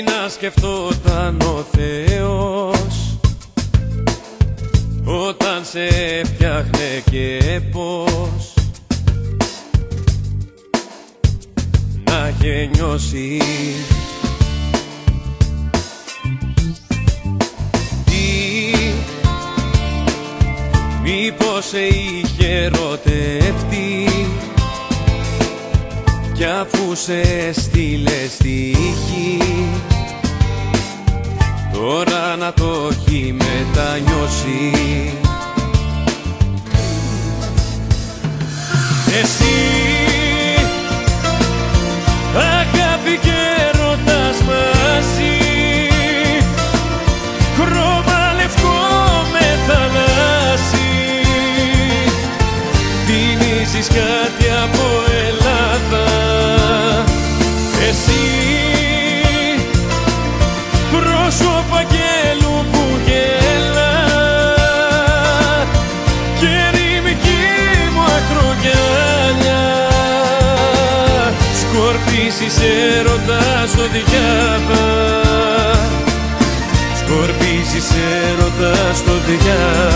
Τι να σκεφτόταν ο Θεός. Όταν σε φτιάχνε και πώς. Να είχε νιώσει. Τι Μήπως σε είχε ερωτευτεί. Κι αφού σε στείλε Εσύ σκορπίζεις έρωτας στο διάβα. Σκορπίζεις έρωτας στο διάβα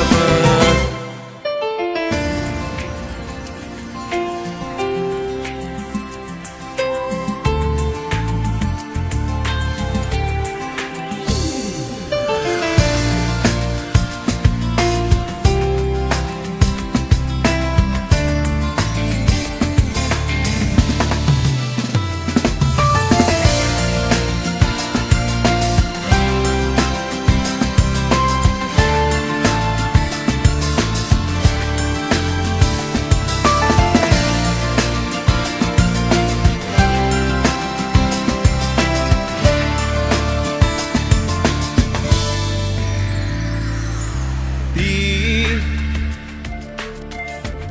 Τι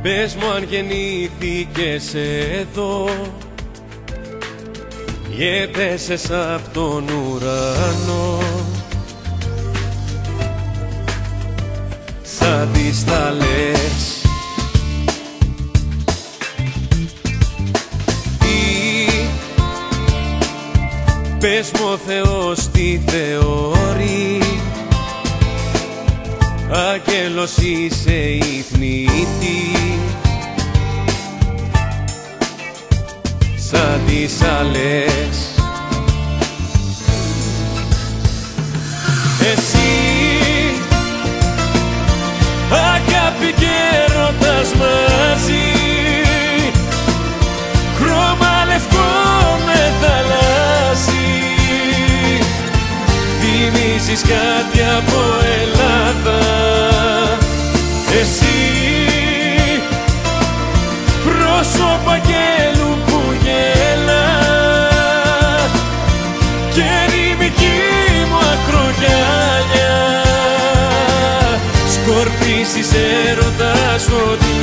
Πες μου αν γεννήθηκες εδώ ή έπεσες απ' τον ουρανό. Σαν τις τα λες Τι; Πες μου ο Θεός τι θεωρεί Άγγελος είσαι η θνητή σαν τις άλλες. Εσύ αγάπη και έρωτας μαζί. Χρώμα λευκό με θαλάσσι. Θυμίζεις κάτι από Ελλάδα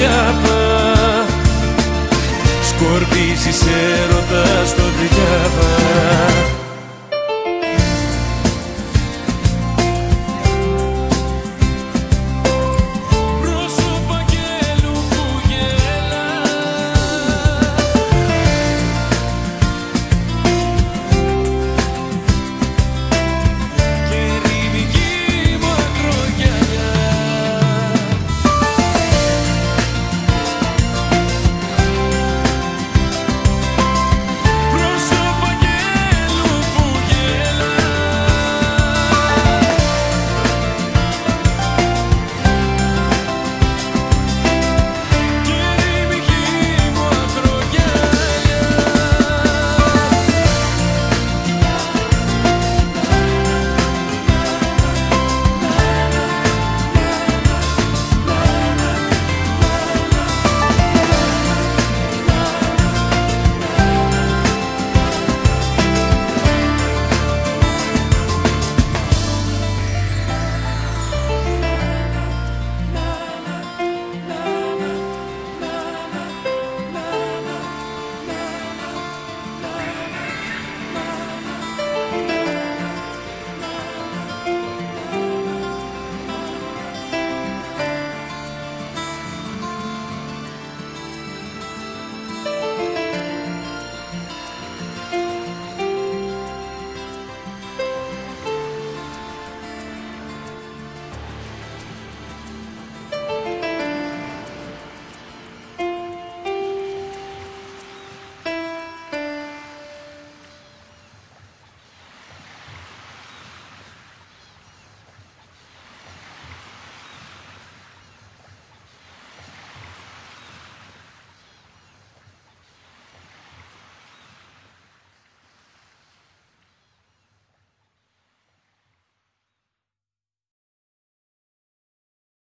διάβα σκορπίζεις έρωτας στο διάβα